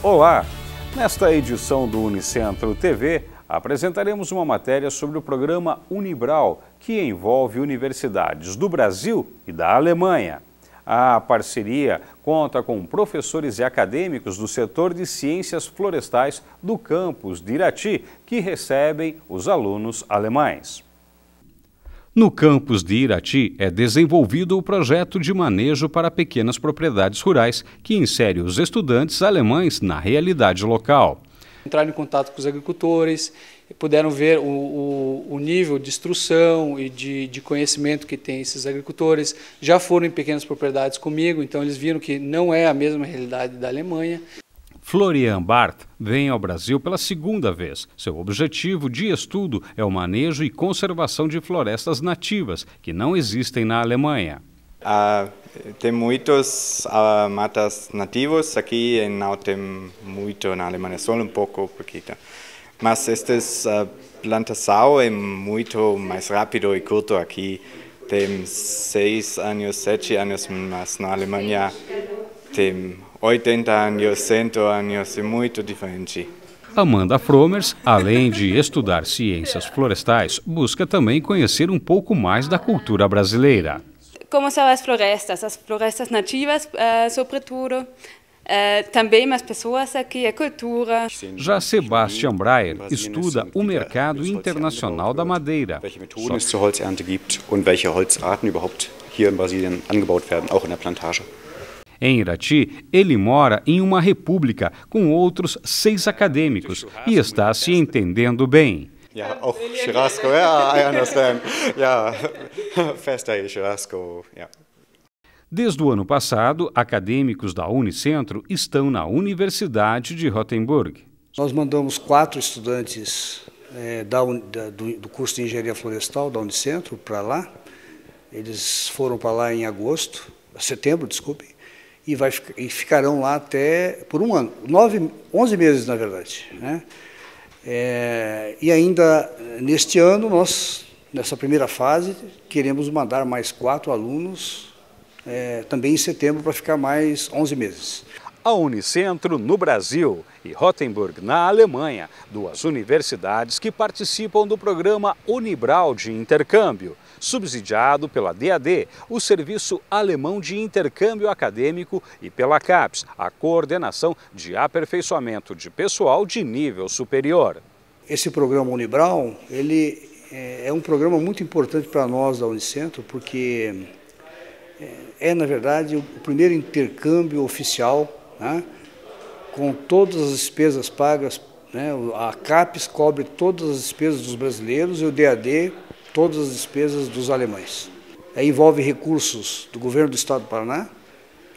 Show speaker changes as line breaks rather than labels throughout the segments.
Olá! Nesta edição do Unicentro TV, apresentaremos uma matéria sobre o programa Unibral, que envolve universidades do Brasil e da Alemanha. A parceria conta com professores e acadêmicos do setor de ciências florestais do campus de Irati, que recebem os alunos alemães. No campus de Irati é desenvolvido o projeto de manejo para pequenas propriedades rurais, que insere os estudantes alemães na realidade local.
Entraram em contato com os agricultores, puderam ver o, o, o nível de instrução e de, de, conhecimento que tem esses agricultores. Já foram em pequenas propriedades comigo, então eles viram que não é a mesma realidade da Alemanha.
Florian Barth vem ao Brasil pela segunda vez. Seu objetivo de estudo é o manejo e conservação de florestas nativas, que não existem na Alemanha.
Uh, tem muitos uh, matas nativos aqui, não tem muito na Alemanha, só um pouco, pouquinho. Mas esta uh, plantação é muito mais rápido e curto aqui. Tem seis anos, sete anos, mas na Alemanha tem 80 anos, 100 anos, é muito diferente.
Amanda Fromers, além de estudar ciências florestais, busca também conhecer um pouco mais da cultura brasileira.
Como são as florestas, as florestas nativas, uh, sobretudo, Uh, também as pessoas aqui, a cultura.
Já Sebastian Breyer estuda o mercado internacional da madeira.
Welche
Em Irati, ele mora em uma república com outros seis acadêmicos e está se entendendo bem.
Ja, auch churrasco, yeah, I understand. Yeah, festa aí, churrasco, yeah.
Desde o ano passado, acadêmicos da Unicentro estão na Universidade de Rothenburg.
Nós mandamos quatro estudantes é, da, da, do, do, curso de Engenharia Florestal da Unicentro para lá. Eles foram para lá em agosto, setembro, desculpe, e, vai, e ficarão lá até por um ano, nove, onze meses na verdade. Né? É, e ainda neste ano, nós, nessa primeira fase, queremos mandar mais quatro alunos, é, também em setembro, para ficar mais onze meses.
A Unicentro no Brasil e Rothenburg na Alemanha, duas universidades que participam do programa Unibral de intercâmbio subsidiado pela DAD, o Serviço Alemão de Intercâmbio Acadêmico, e pela CAPES, a Coordenação de Aperfeiçoamento de Pessoal de Nível Superior.
Esse programa Unibral, ele é, é um programa muito importante para nós da Unicentro, porque é, é, na verdade, o primeiro intercâmbio oficial, né, com todas as despesas pagas. Né, a CAPES cobre todas as despesas dos brasileiros e o DAD todas as despesas dos alemães. É, envolve recursos do governo do estado do Paraná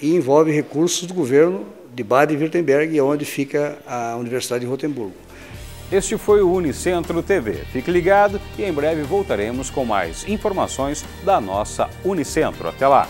e envolve recursos do governo de Baden-Württemberg, onde fica a Universidade de Rotemburgo.
Este foi o Unicentro TV. Fique ligado e em breve voltaremos com mais informações da nossa Unicentro. Até lá!